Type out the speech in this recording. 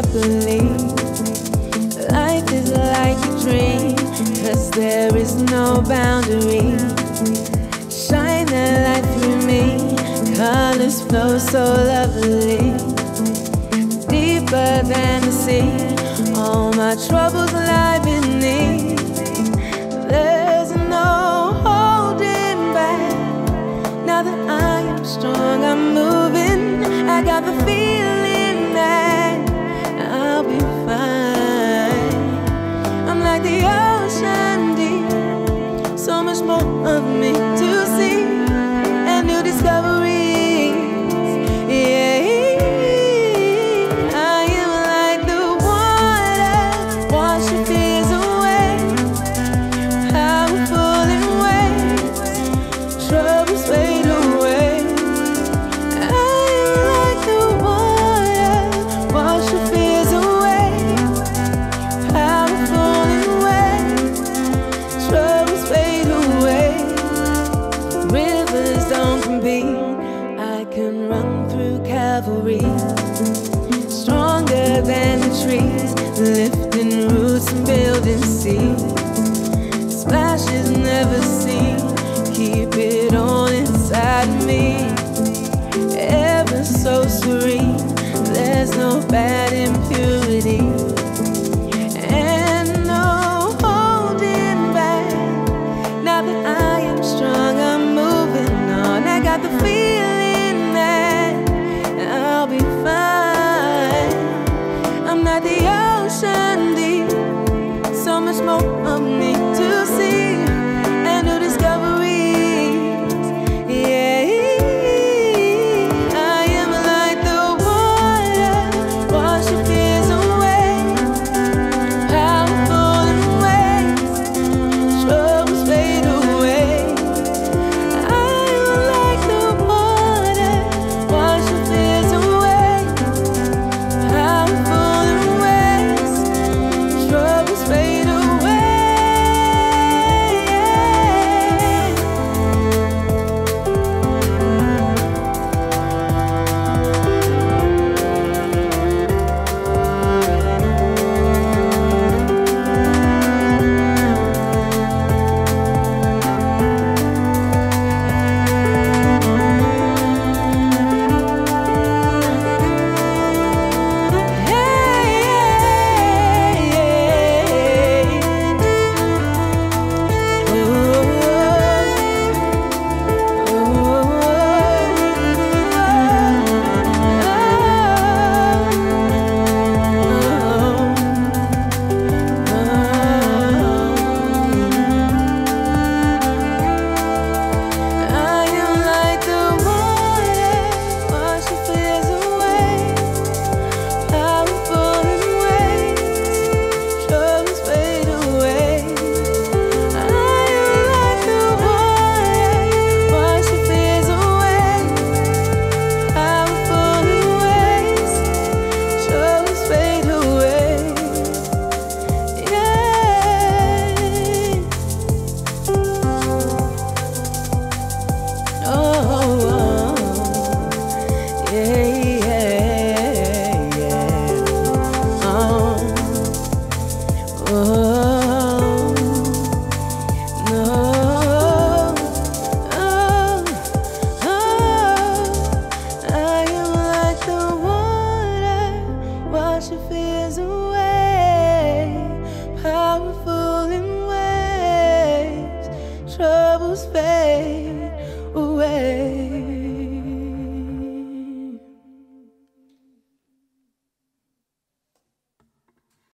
happily. Life is like a dream, cause there is no boundary. Shine a light through me, colors flow so lovely. Deeper than the sea, all my troubles lie beneath. There's no holding back. Now that I am strong, I'm moving. I got the feeling. Much more of me to see and new discoveries. Yeah, I am like the water, wash your fears away, powerful in waves, troubles fade through stronger than the trees, lifting roots and building seeds. Splashes never seen, keep it all inside me. Ever so serene, there's no bad impurity.